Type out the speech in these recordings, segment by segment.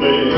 me.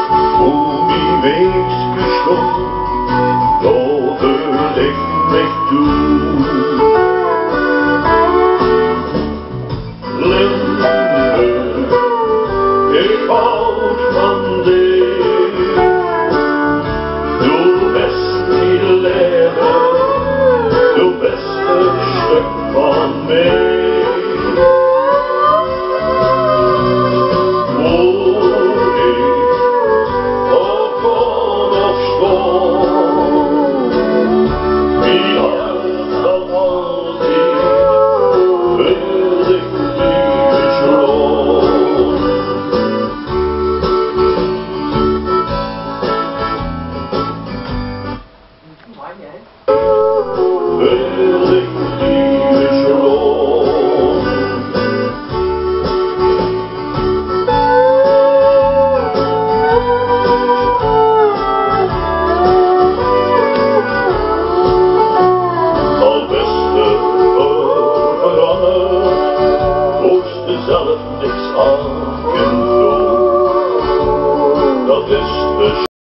Maakt